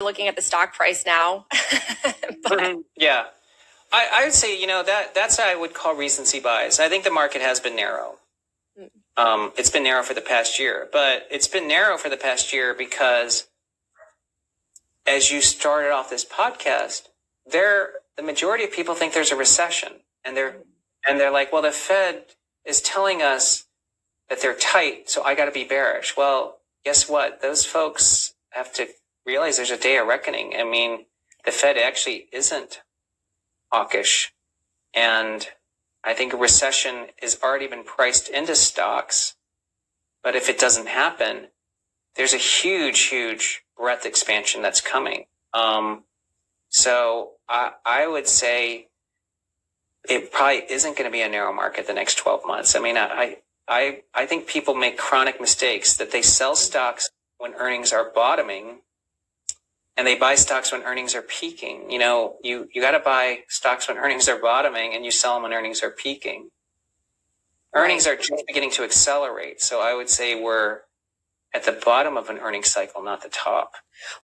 looking at the stock price now. but Mhm. Yeah. I, I would say, you know, that that's what I would call recency bias. I think the market has been narrow. Mm. Um, it's been narrow for the past year, but it's been narrow for the past year because as you started off this podcast, there the majority of people think there's a recession and they're and they're like, well, the Fed is telling us that they're tight, so I got to be bearish. Well, guess what? Those folks have to realize there's a day of reckoning. I mean, the Fed actually isn't hawkish. And I think a recession has already been priced into stocks. But if it doesn't happen, there's a huge, huge breadth expansion that's coming. Um, so I, I would say it probably isn't going to be a narrow market the next 12 months. I mean, I, I, I think people make chronic mistakes that they sell stocks when earnings are bottoming and they buy stocks when earnings are peaking. You know, you, you got to buy stocks when earnings are bottoming and you sell them when earnings are peaking. Earnings are just beginning to accelerate. So I would say we're at the bottom of an earnings cycle, not the top.